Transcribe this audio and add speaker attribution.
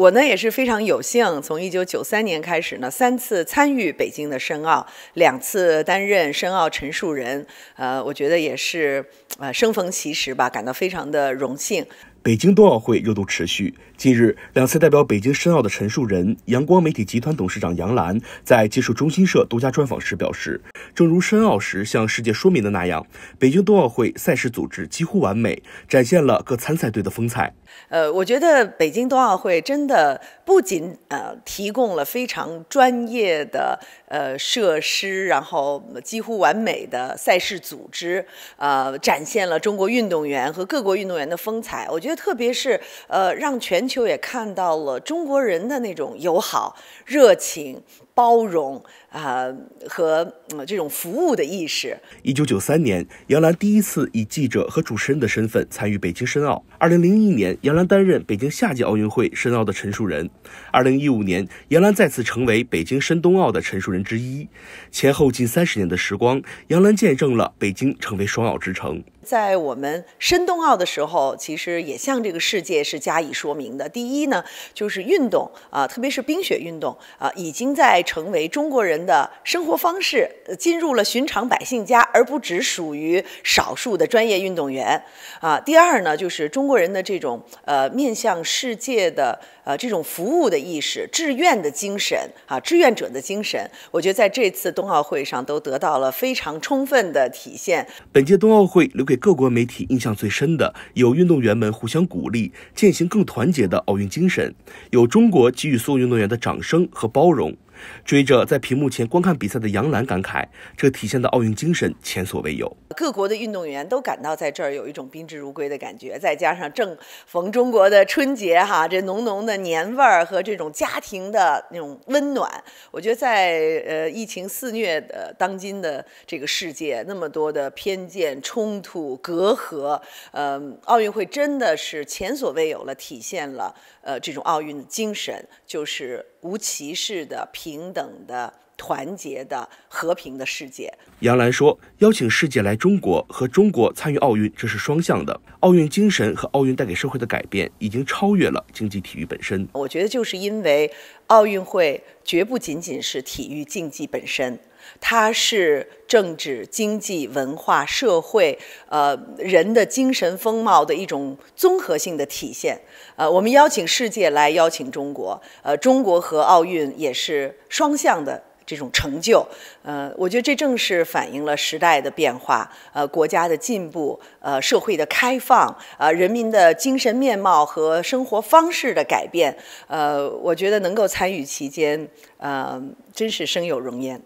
Speaker 1: 我呢也是非常有幸，从一九九三年开始呢，三次参与北京的申奥，两次担任申奥陈述人，呃，我觉得也是呃生逢其时吧，感到非常的荣幸。
Speaker 2: 北京冬奥会热度持续。近日，两次代表北京申奥的陈述人、阳光媒体集团董事长杨澜在接受中新社独家专访时表示，正如申奥时向世界说明的那样，北京冬奥会赛事组织几乎完美，展现了各参赛队的风采。
Speaker 1: 呃，我觉得北京冬奥会真的不仅呃提供了非常专业的呃设施，然后几乎完美的赛事组织，呃，展现了中国运动员和各国运动员的风采。我觉得就特别是呃让全球也看到了中国人的那种友好、热情、包容啊和这种服务的意识。
Speaker 2: 一九九三年，杨澜第一次以记者和主持人的身份参与北京申奥。二零零一年，杨澜担任北京夏季奥运会申奥的陈述人。二零一五年，杨澜再次成为北京申冬奥的陈述人之一。前后近三十年的时光，杨澜见证了北京成为双奥之城。
Speaker 1: 在我们申冬奥的时候，其实也向这个世界是加以说明的。第一呢，就是运动啊，特别是冰雪运动啊，已经在成为中国人的生活方式，进入了寻常百姓家，而不只属于少数的专业运动员啊。第二呢，就是中国人的这种呃面向世界的呃这种服务的意识、志愿的精神啊，志愿者的精神，我觉得在这次冬奥会上都得到了非常充分的体现。
Speaker 2: 本届冬奥会留给各国媒体印象最深的有运动员们互相鼓励、践行更团结的奥运精神，有中国给予所有运动员的掌声和包容。追着在屏幕前观看比赛的杨澜感慨，这体现的奥运精神前所未有。
Speaker 1: 各国的运动员都感到在这儿有一种宾至如归的感觉，再加上正逢中国的春节，哈，这浓浓的年味儿和这种家庭的那种温暖，我觉得在呃疫情肆虐的当今的这个世界，那么多的偏见、冲突、隔阂，呃，奥运会真的是前所未有了，体现了呃这种奥运精神，就是无歧视的、平等的。团结的、和平的世界。
Speaker 2: 杨澜说：“邀请世界来中国和中国参与奥运，这是双向的。奥运精神和奥运带给社会的改变，已经超越了竞技体育本身。
Speaker 1: 我觉得，就是因为奥运会绝不仅仅是体育竞技本身，它是政治、经济、文化、社会，呃，人的精神风貌的一种综合性的体现。呃，我们邀请世界来邀请中国，呃，中国和奥运也是双向的。”这种成就，呃，我觉得这正是反映了时代的变化，呃，国家的进步，呃，社会的开放，呃，人民的精神面貌和生活方式的改变，呃，我觉得能够参与其间，呃，真是生有荣焉。